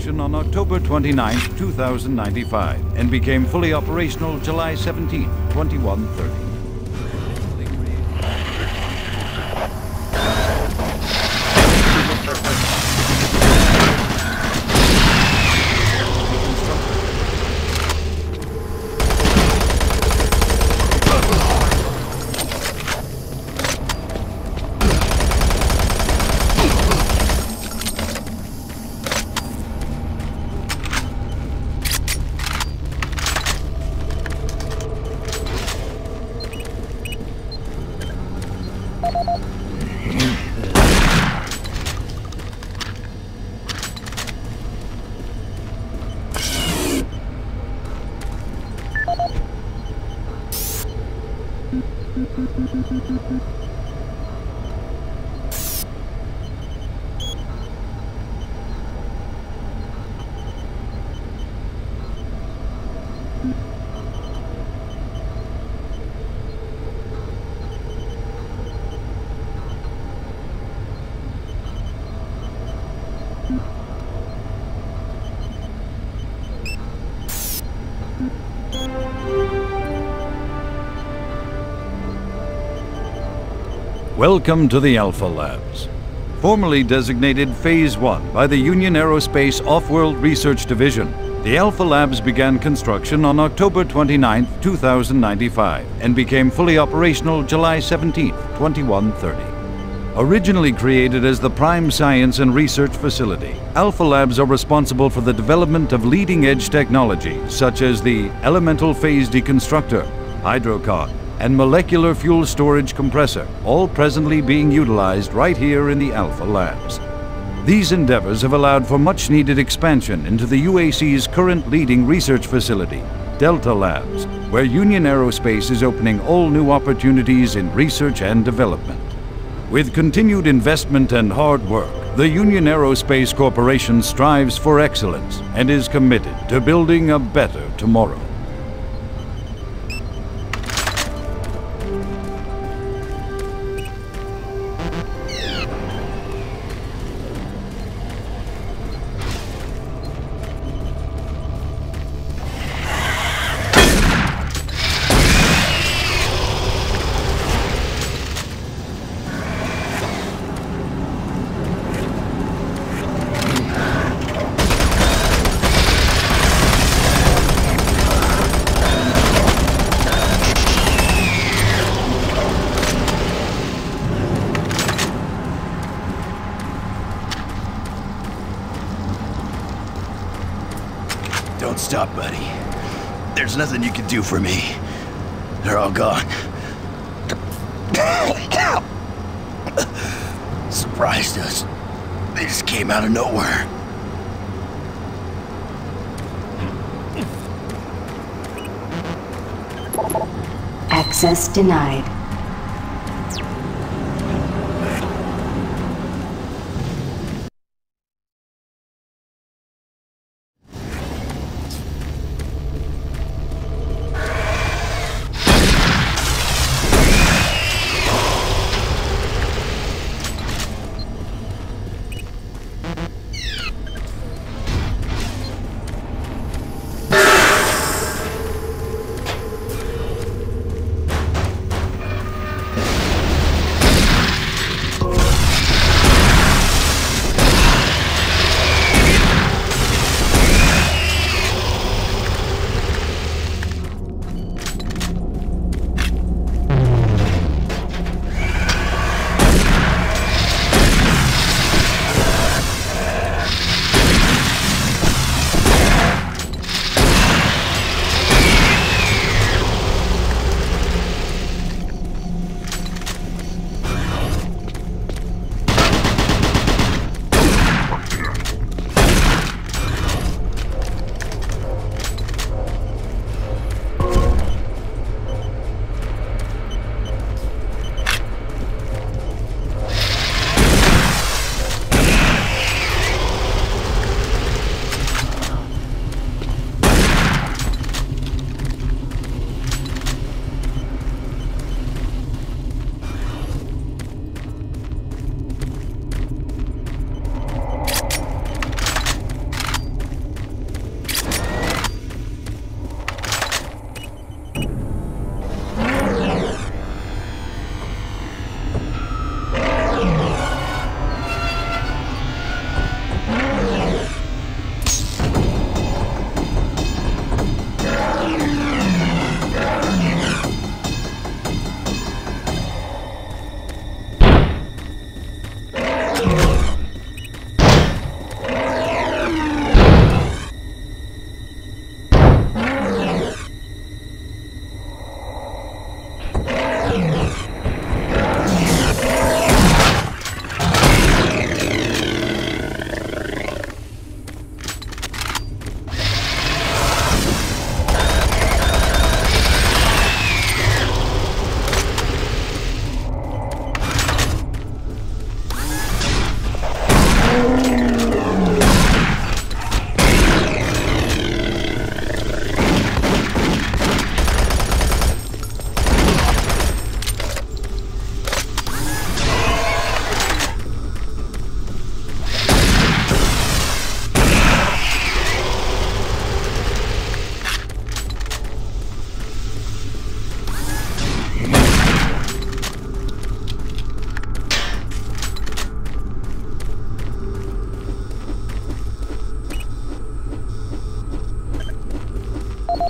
construction on October 29, 2095, and became fully operational July 17, 2130. Welcome to the Alpha Labs. Formerly designated Phase 1 by the Union Aerospace Off-World Research Division, the Alpha Labs began construction on October 29, 2095, and became fully operational July 17, 2130. Originally created as the prime science and research facility, Alpha Labs are responsible for the development of leading-edge technology such as the Elemental Phase Deconstructor, Hydrocon, and molecular fuel storage compressor, all presently being utilized right here in the Alpha Labs. These endeavors have allowed for much needed expansion into the UAC's current leading research facility, Delta Labs, where Union Aerospace is opening all new opportunities in research and development. With continued investment and hard work, the Union Aerospace Corporation strives for excellence and is committed to building a better tomorrow. Do for me. They're all gone. Surprised us. They just came out of nowhere. Access denied.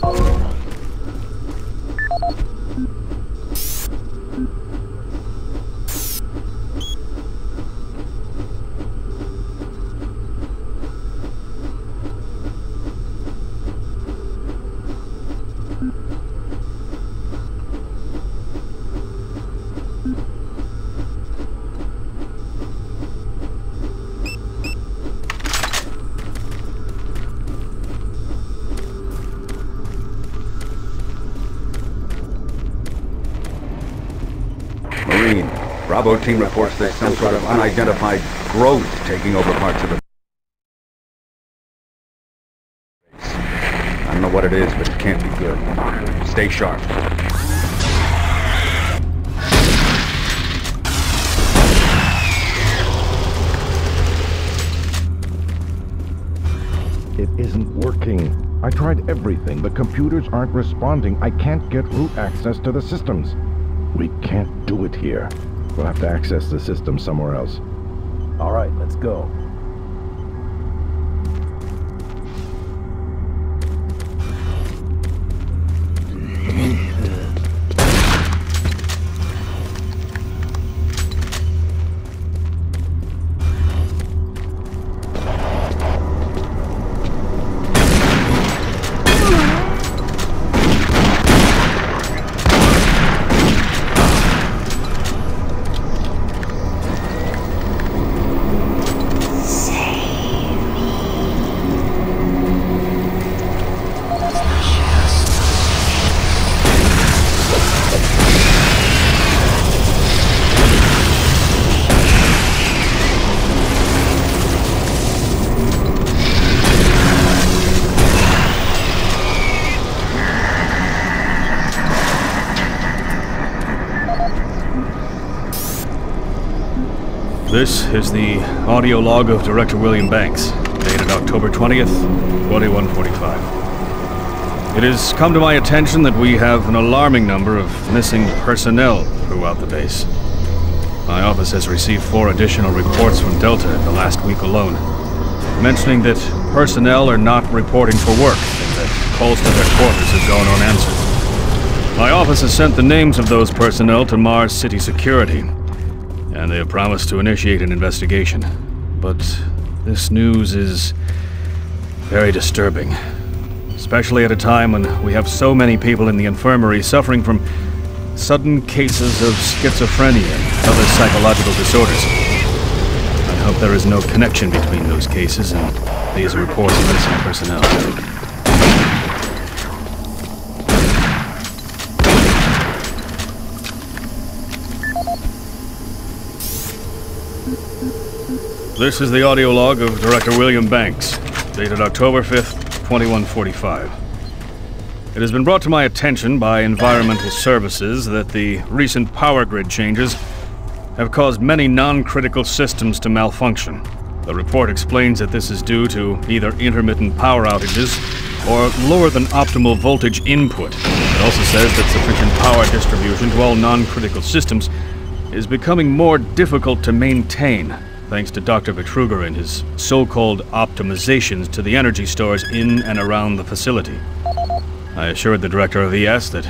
Oh. Bravo team reports there's some sort of unidentified growth taking over parts of the I don't know what it is, but it can't be good. Stay sharp. It isn't working. I tried everything. The computers aren't responding. I can't get root access to the systems. We can't do it here. We'll have to access the system somewhere else. All right, let's go. Is the audio log of Director William Banks, dated October 20th, 2145. It has come to my attention that we have an alarming number of missing personnel throughout the base. My office has received four additional reports from Delta in the last week alone, mentioning that personnel are not reporting for work and that calls to their quarters have gone unanswered. My office has sent the names of those personnel to Mars City Security, and they have promised to initiate an investigation. But this news is very disturbing, especially at a time when we have so many people in the infirmary suffering from sudden cases of schizophrenia and other psychological disorders. I hope there is no connection between those cases and these reports of missing personnel. This is the audio log of Director William Banks, dated October 5th, 2145. It has been brought to my attention by Environmental Services that the recent power grid changes have caused many non-critical systems to malfunction. The report explains that this is due to either intermittent power outages or lower than optimal voltage input. It also says that sufficient power distribution to all non-critical systems is becoming more difficult to maintain thanks to Dr. Betruger and his so-called optimizations to the energy stores in and around the facility. I assured the director of ES that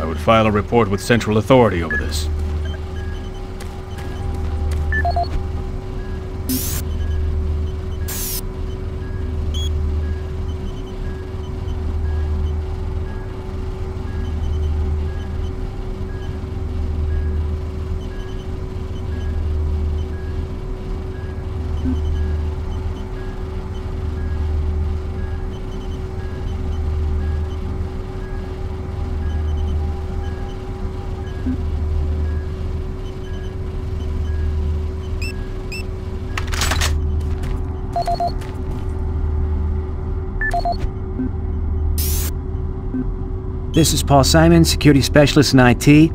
I would file a report with Central Authority over this. This is Paul Simon, security specialist in IT.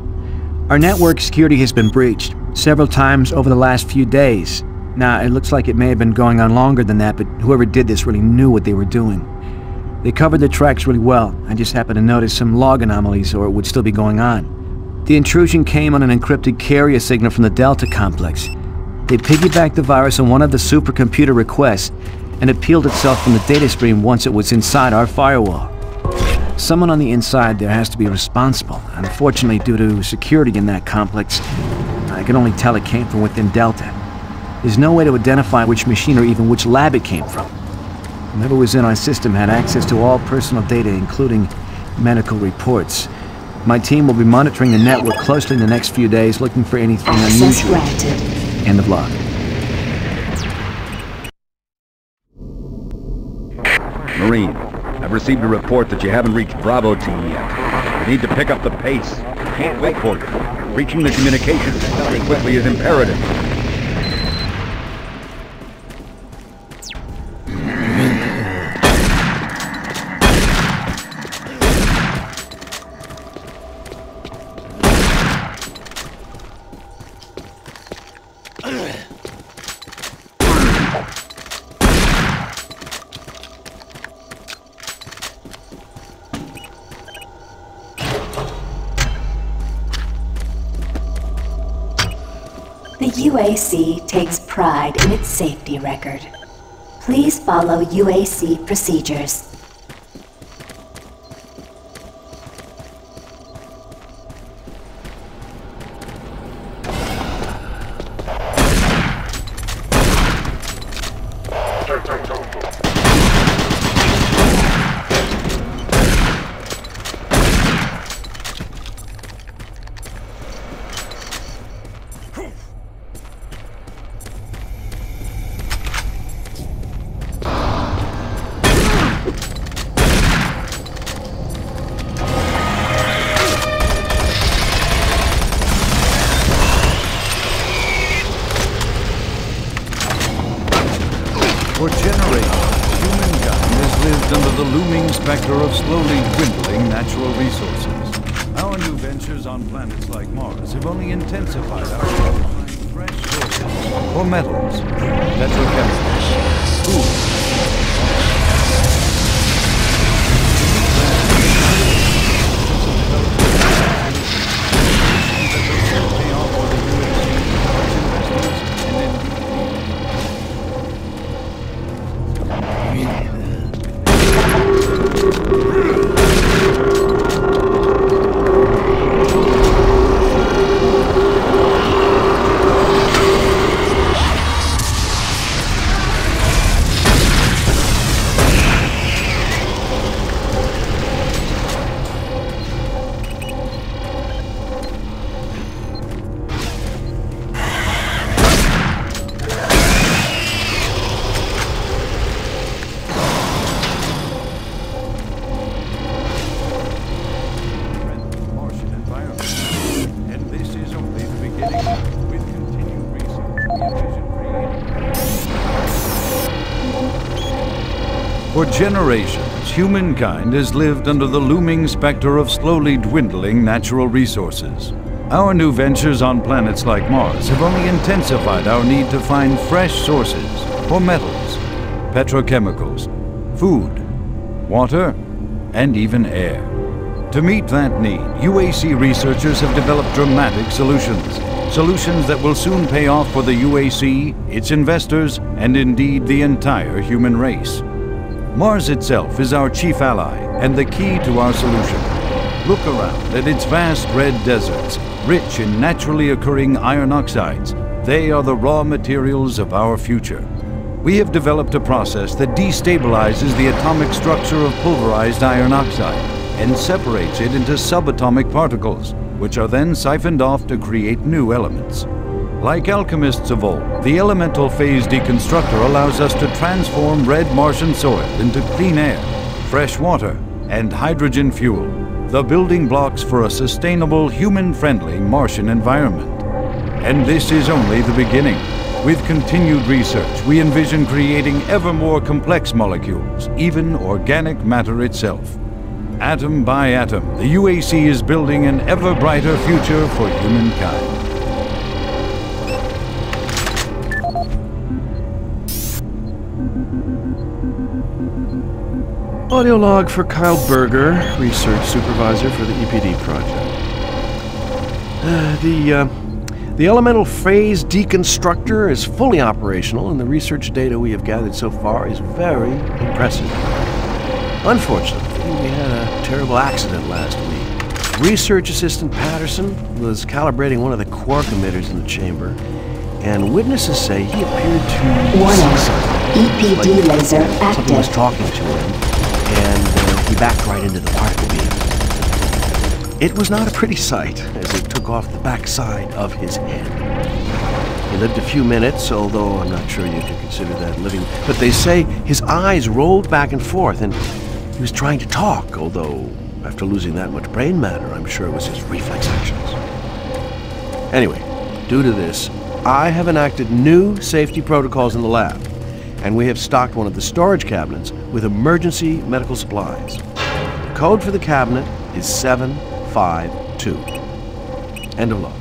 Our network security has been breached several times over the last few days. Now, it looks like it may have been going on longer than that, but whoever did this really knew what they were doing. They covered the tracks really well. I just happened to notice some log anomalies, or it would still be going on. The intrusion came on an encrypted carrier signal from the Delta complex. They piggybacked the virus on one of the supercomputer requests, and it peeled itself from the data stream once it was inside our firewall. Someone on the inside there has to be responsible. Unfortunately, due to security in that complex, I can only tell it came from within Delta. There's no way to identify which machine or even which lab it came from. Whoever was in our system had access to all personal data, including medical reports. My team will be monitoring the network closely in the next few days, looking for anything Access unusual. granted. End of log. Marine, I've received a report that you haven't reached Bravo team yet. You need to pick up the pace. Can't wait for you. Reaching the communications quickly is imperative. UAC takes pride in its safety record. Please follow UAC procedures. Have only intensified our need find fresh sources for metals, petrochemicals, For generations, humankind has lived under the looming specter of slowly dwindling natural resources. Our new ventures on planets like Mars have only intensified our need to find fresh sources for metals, petrochemicals, food, water, and even air. To meet that need, UAC researchers have developed dramatic solutions. Solutions that will soon pay off for the UAC, its investors, and indeed the entire human race. Mars itself is our chief ally and the key to our solution. Look around at its vast red deserts, rich in naturally occurring iron oxides. They are the raw materials of our future. We have developed a process that destabilizes the atomic structure of pulverized iron oxide and separates it into subatomic particles, which are then siphoned off to create new elements. Like alchemists of old, the elemental phase deconstructor allows us to transform red Martian soil into clean air, fresh water, and hydrogen fuel, the building blocks for a sustainable, human-friendly Martian environment. And this is only the beginning. With continued research, we envision creating ever more complex molecules, even organic matter itself. Atom by atom, the UAC is building an ever brighter future for humankind. Audio log for Kyle Berger, research supervisor for the EPD project. Uh, the uh, the elemental phase deconstructor is fully operational, and the research data we have gathered so far is very impressive. Unfortunately, we had a terrible accident last week. Research assistant Patterson was calibrating one of the quark emitters in the chamber, and witnesses say he appeared to Warning. see something. EPD laser Something was talking to him, and uh, he backed right into the particle beam. It was not a pretty sight as it took off the backside of his head. He lived a few minutes, although I'm not sure you can consider that living. But they say his eyes rolled back and forth, and he was trying to talk, although after losing that much brain matter, I'm sure it was his reflex actions. Anyway, due to this, I have enacted new safety protocols in the lab, and we have stocked one of the storage cabinets with emergency medical supplies. The code for the cabinet is 752. End of log.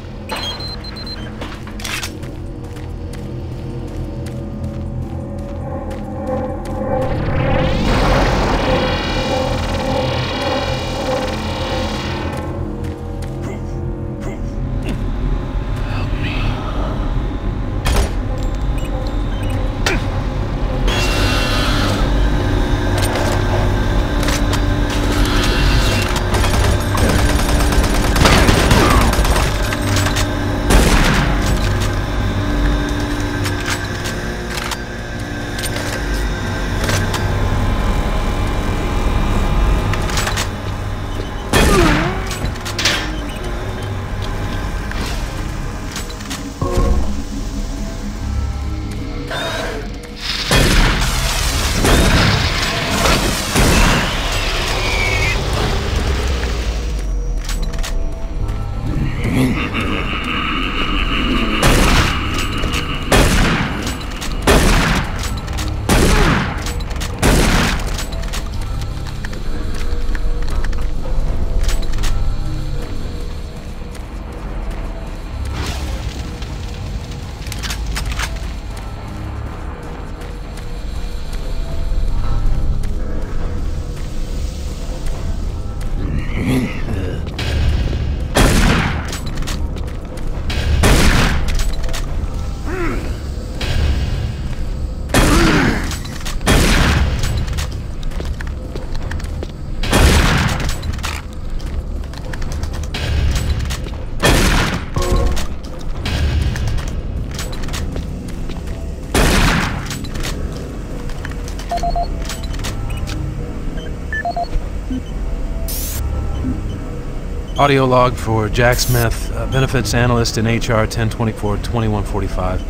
Audio log for Jack Smith, uh, benefits analyst in HR 1024-2145.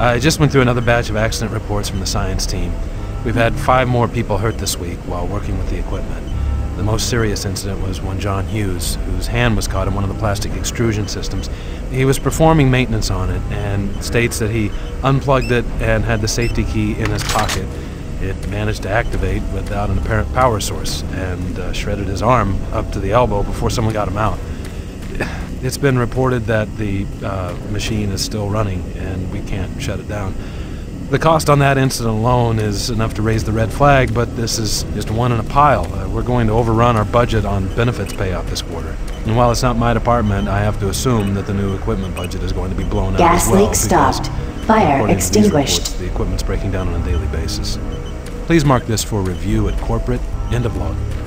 I just went through another batch of accident reports from the science team. We've had five more people hurt this week while working with the equipment. The most serious incident was one John Hughes, whose hand was caught in one of the plastic extrusion systems. He was performing maintenance on it and states that he unplugged it and had the safety key in his pocket. It managed to activate without an apparent power source and uh, shredded his arm up to the elbow before someone got him out. It's been reported that the uh, machine is still running and we can't shut it down. The cost on that incident alone is enough to raise the red flag, but this is just one in a pile. Uh, we're going to overrun our budget on benefits payout this quarter. And while it's not my department, I have to assume that the new equipment budget is going to be blown out Gas as well. leak stopped. Fire according to these extinguished. reports, the equipment's breaking down on a daily basis. Please mark this for review at corporate. End of log.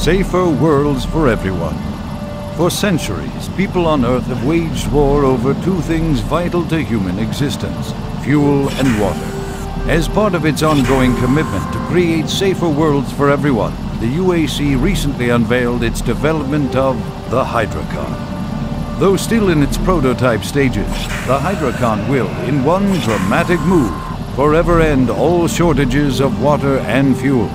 Safer worlds for everyone. For centuries, people on Earth have waged war over two things vital to human existence fuel and water. As part of its ongoing commitment to create safer worlds for everyone, the UAC recently unveiled its development of the Hydrocon. Though still in its prototype stages, the Hydrocon will, in one dramatic move, forever end all shortages of water and fuel.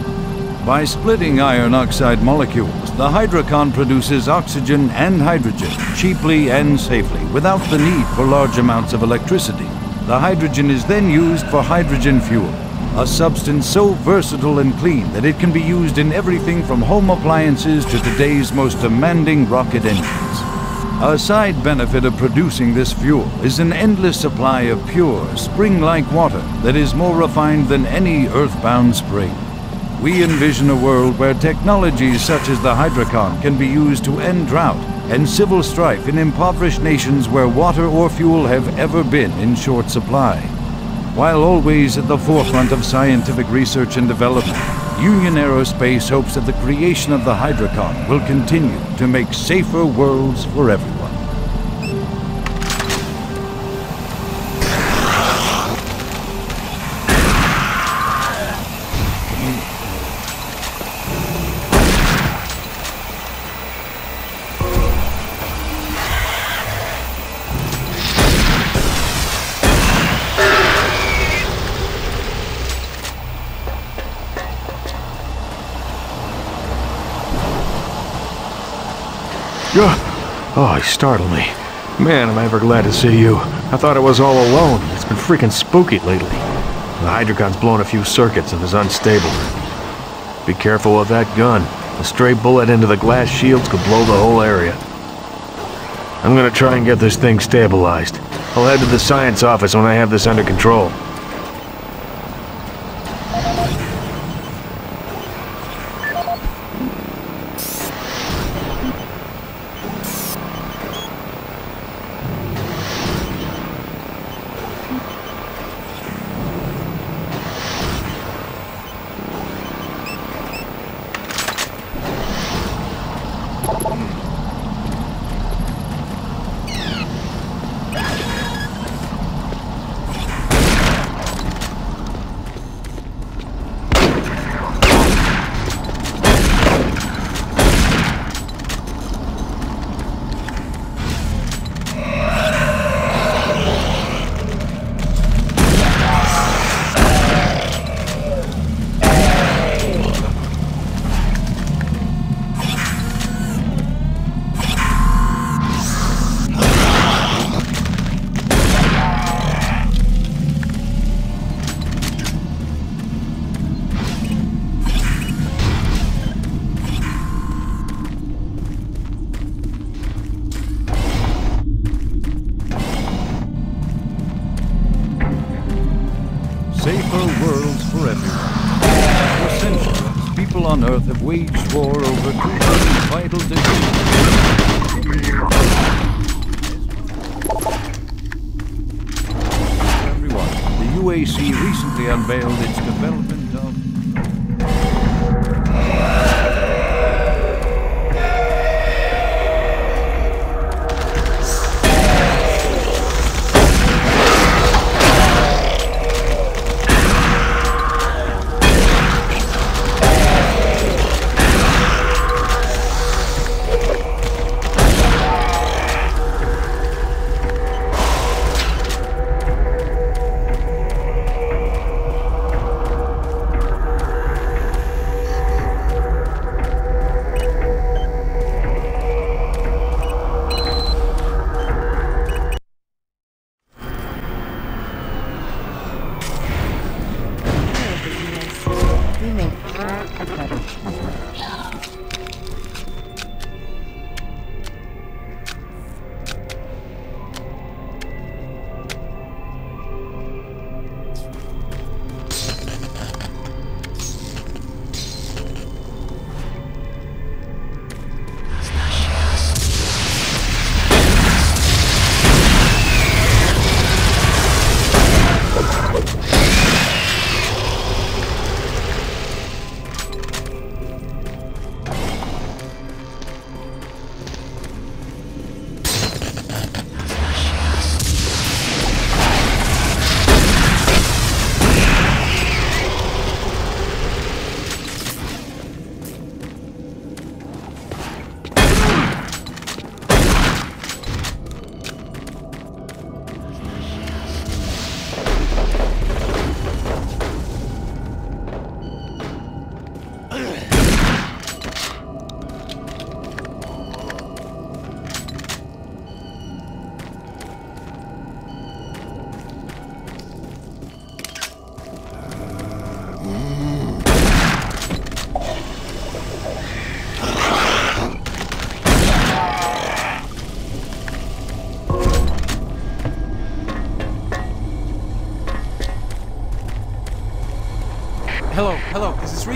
By splitting iron oxide molecules, the Hydrocon produces oxygen and hydrogen cheaply and safely without the need for large amounts of electricity. The hydrogen is then used for hydrogen fuel, a substance so versatile and clean that it can be used in everything from home appliances to today's most demanding rocket engines. A side benefit of producing this fuel is an endless supply of pure, spring-like water that is more refined than any earthbound spring. We envision a world where technologies such as the Hydrocon can be used to end drought and civil strife in impoverished nations where water or fuel have ever been in short supply. While always at the forefront of scientific research and development, Union Aerospace hopes that the creation of the Hydrocon will continue to make safer worlds for everyone. Oh, you startled me. Man, am I ever glad to see you. I thought I was all alone. It's been freaking spooky lately. The Hydrocon's blown a few circuits and is unstable. Be careful with that gun. A stray bullet into the glass shields could blow the whole area. I'm gonna try and get this thing stabilized. I'll head to the science office when I have this under control. Earth have waged war over vital decisions. Everyone, the UAC recently unveiled its development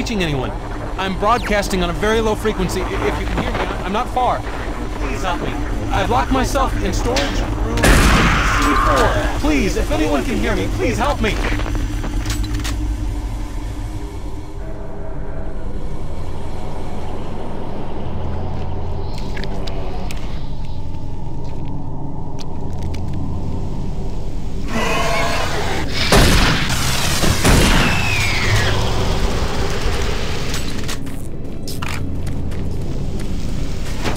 reaching anyone? I'm broadcasting on a very low frequency. If you can hear me, I'm not far. Please help me. I've locked myself in storage room C4. Please, if anyone can hear me, please help me.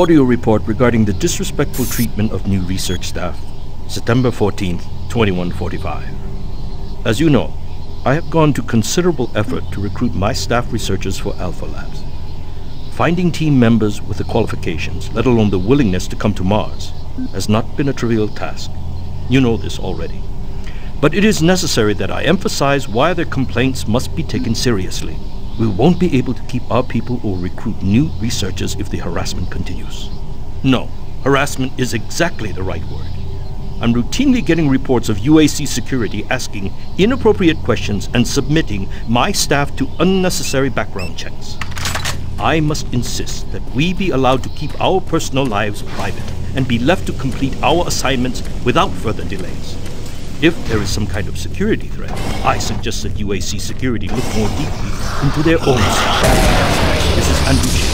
Audio report regarding the disrespectful treatment of new research staff. September 14th, 2145. As you know, I have gone to considerable effort to recruit my staff researchers for Alpha Labs. Finding team members with the qualifications, let alone the willingness to come to Mars, has not been a trivial task. You know this already. But it is necessary that I emphasize why their complaints must be taken seriously. We won't be able to keep our people or recruit new researchers if the harassment continues. No, harassment is exactly the right word. I'm routinely getting reports of UAC security asking inappropriate questions and submitting my staff to unnecessary background checks. I must insist that we be allowed to keep our personal lives private and be left to complete our assignments without further delays. If there is some kind of security threat, I suggest that UAC security look more deeply into their own security. This is Andrew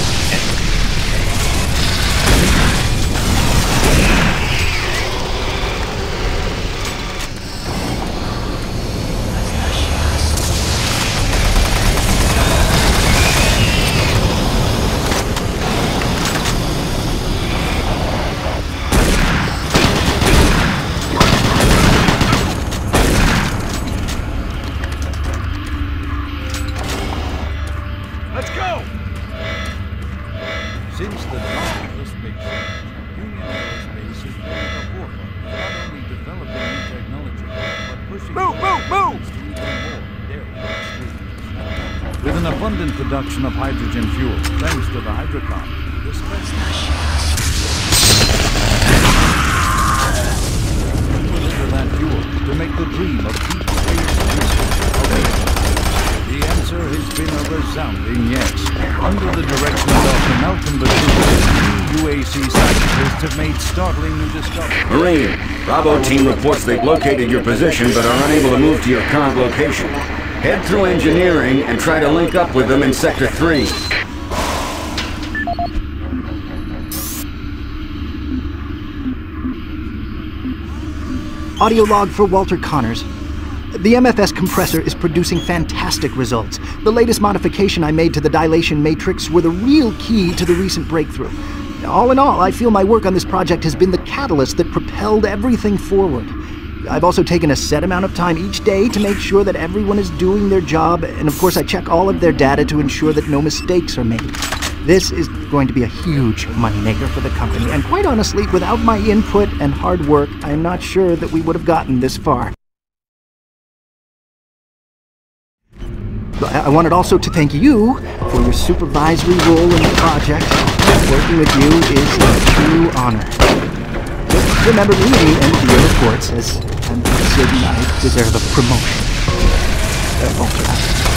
they've located your position but are unable to move to your current location. Head through engineering and try to link up with them in Sector 3. Audio log for Walter Connors. The MFS compressor is producing fantastic results. The latest modification I made to the dilation matrix were the real key to the recent breakthrough. All in all, I feel my work on this project has been the catalyst that propelled everything forward. I've also taken a set amount of time each day to make sure that everyone is doing their job, and of course, I check all of their data to ensure that no mistakes are made. This is going to be a huge moneymaker for the company, and quite honestly, without my input and hard work, I am not sure that we would have gotten this far. I wanted also to thank you for your supervisory role in the project. Working with you is a true honor. Just remember me end the reports as I'm I deserve a promotion. Uh,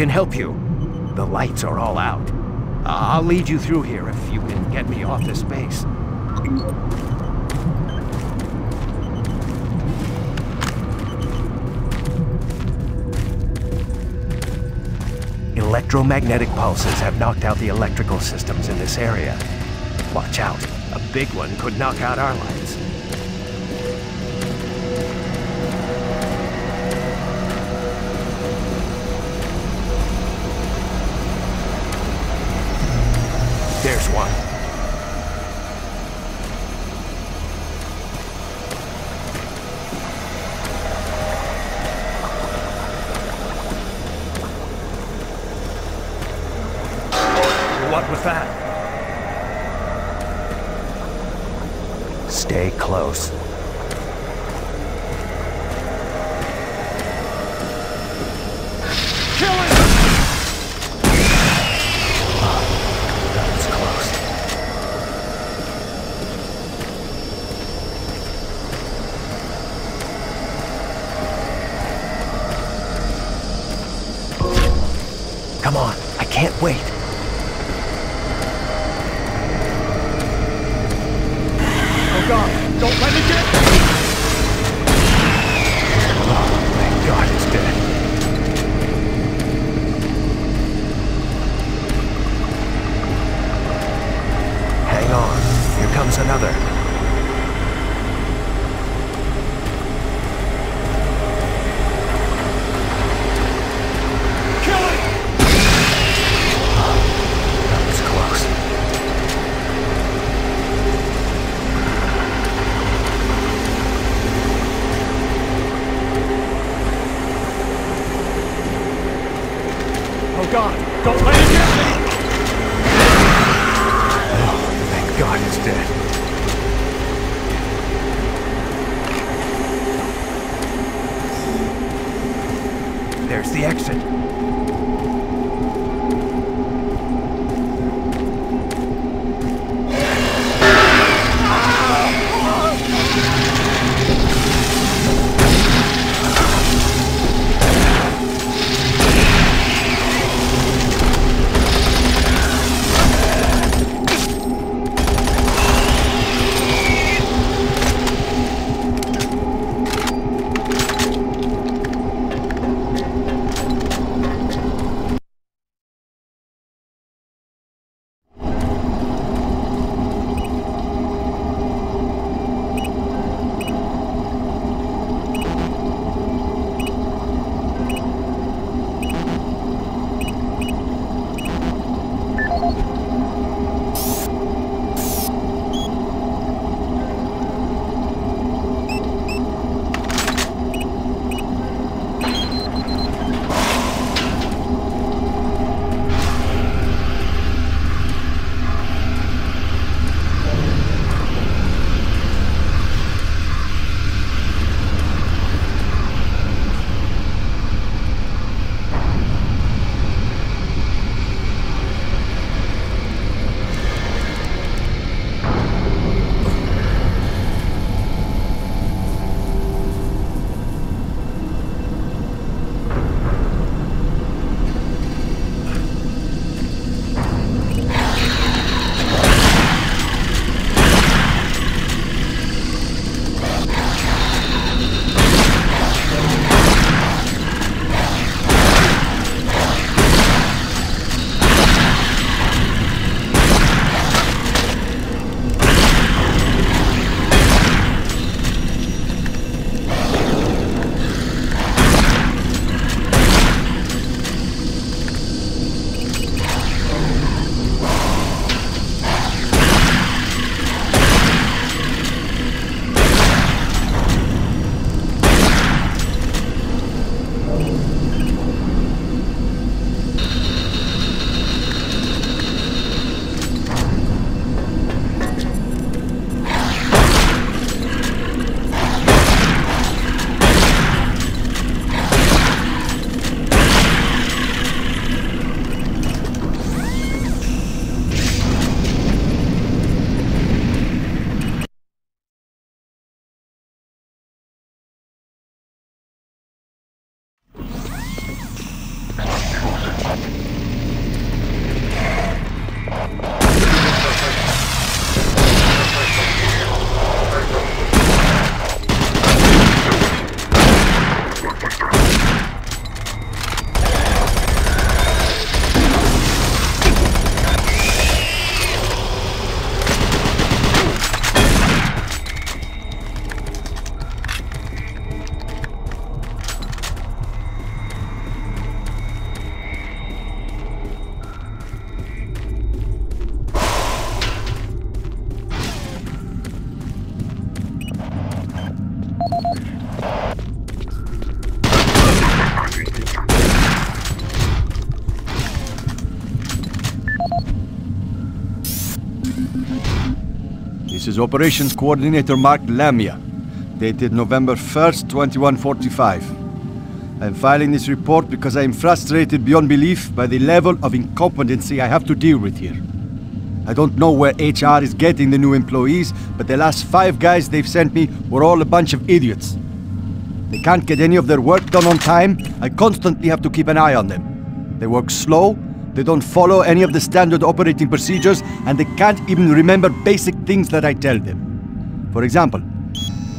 can help you. The lights are all out. I'll lead you through here if you can get me off this base. Electromagnetic pulses have knocked out the electrical systems in this area. Watch out. A big one could knock out our lights. This Operations Coordinator Mark Lamia, dated November 1st, 2145. I am filing this report because I am frustrated beyond belief by the level of incompetency I have to deal with here. I don't know where HR is getting the new employees, but the last five guys they've sent me were all a bunch of idiots. They can't get any of their work done on time. I constantly have to keep an eye on them. They work slow, they don't follow any of the standard operating procedures, and they can't even remember basic things that I tell them. For example,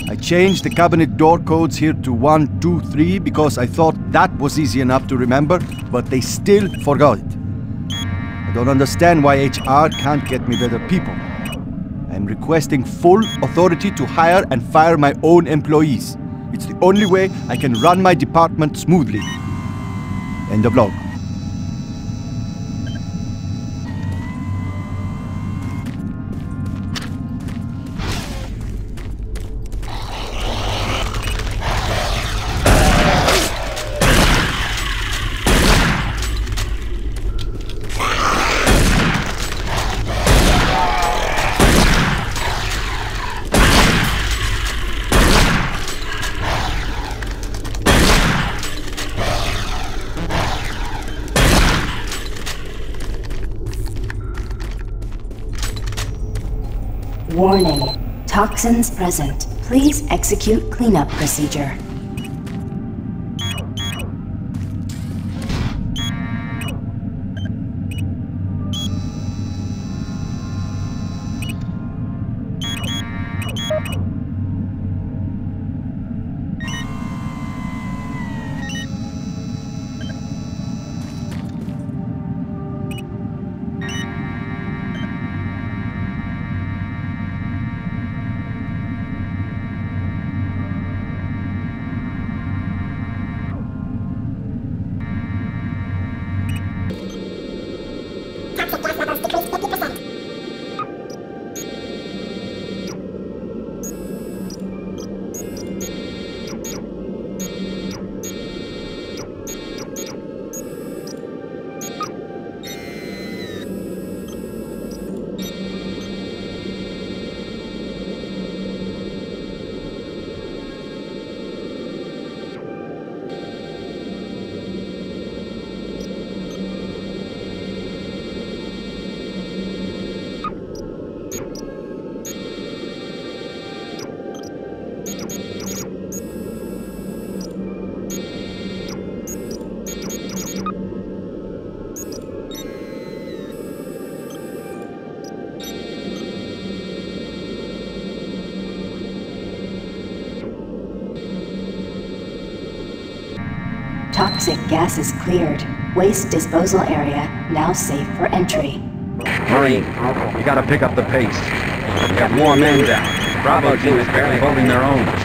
I changed the cabinet door codes here to 1, 2, 3 because I thought that was easy enough to remember, but they still forgot it. I don't understand why HR can't get me better people. I'm requesting full authority to hire and fire my own employees. It's the only way I can run my department smoothly. End of log. Toxins present. Please execute cleanup procedure. Gas is cleared. Waste disposal area now safe for entry. Marine, you gotta pick up the pace. We got more men down. Bravo team is barely holding their own.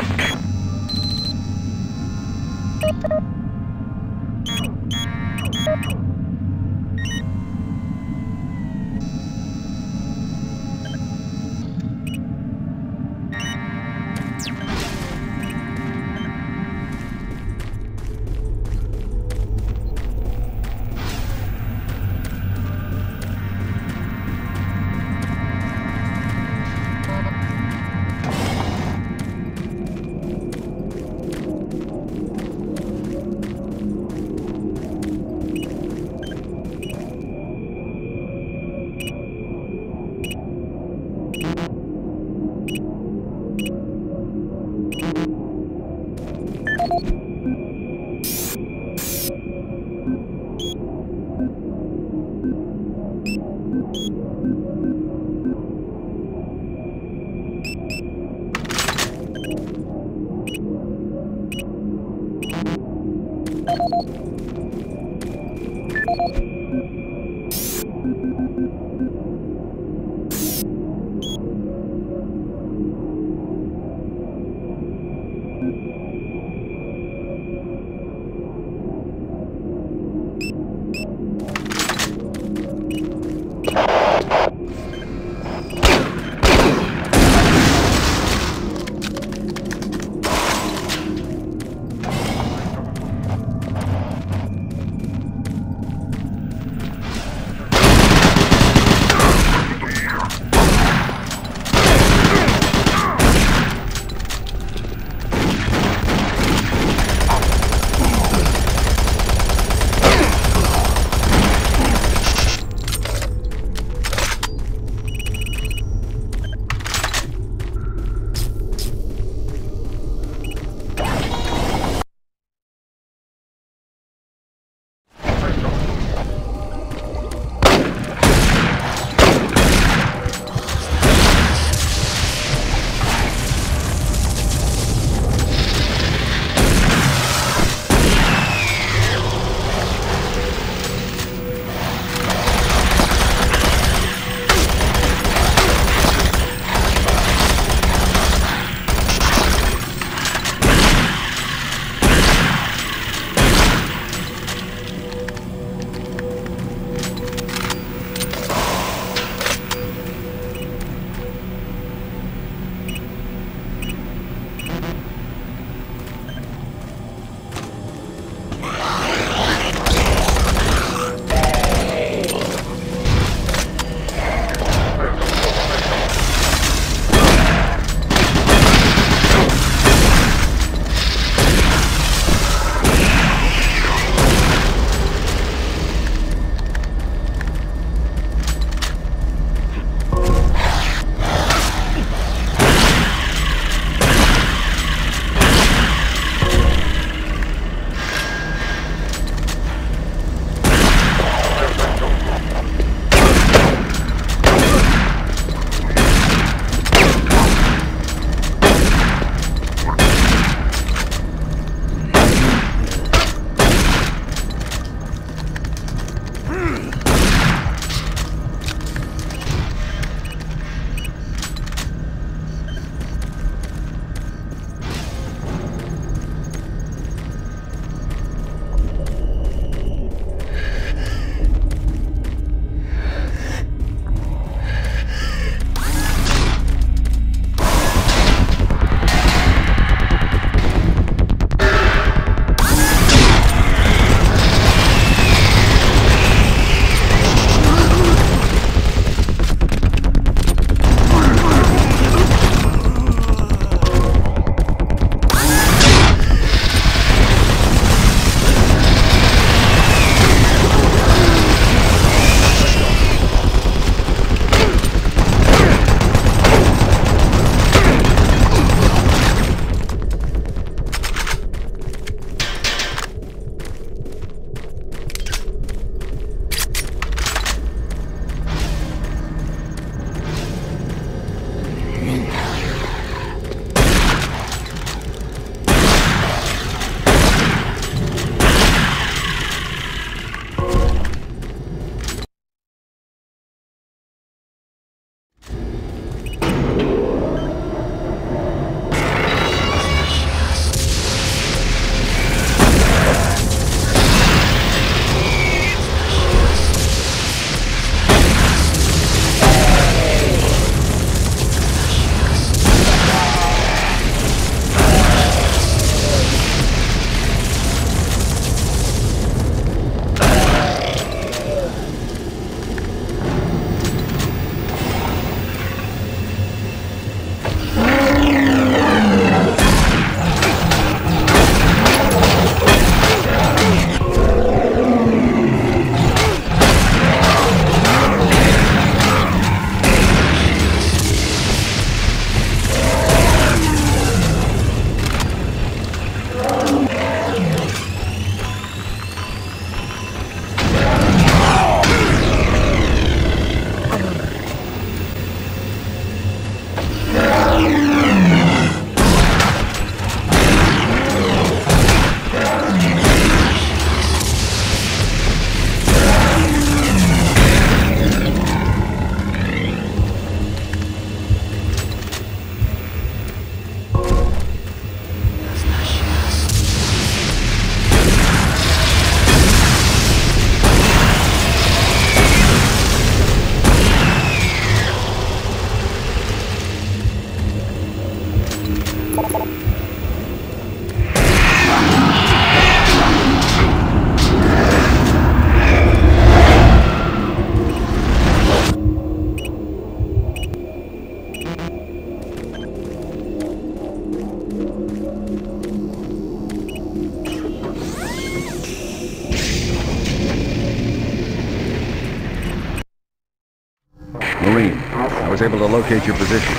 Locate your position.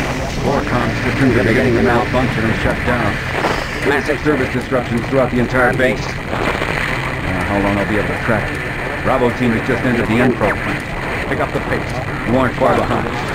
Comms systems are beginning to malfunction and shut down. Massive service disruptions throughout the entire base. Know how long I'll be able to track you. Bravo team has just entered the Enpro plant. Pick up the pace. You aren't far behind.